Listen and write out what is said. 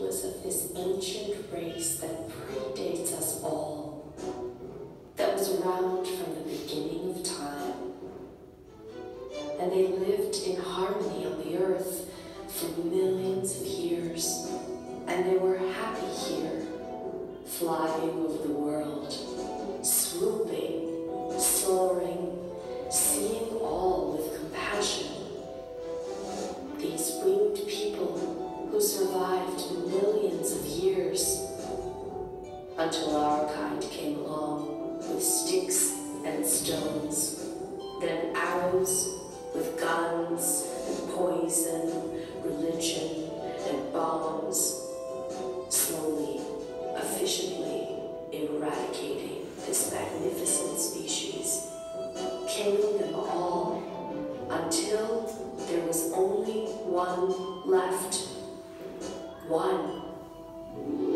was of this ancient race that predates us all, that was around from the beginning of time. And they lived in harmony on the earth for millions of years, and they were happy here, flying over the world, swooping, soaring, seeing all with compassion. These until our kind came along with sticks and stones, then arrows with guns and poison, religion and bombs, slowly, efficiently eradicating this magnificent species, killing them all until there was only one left. One.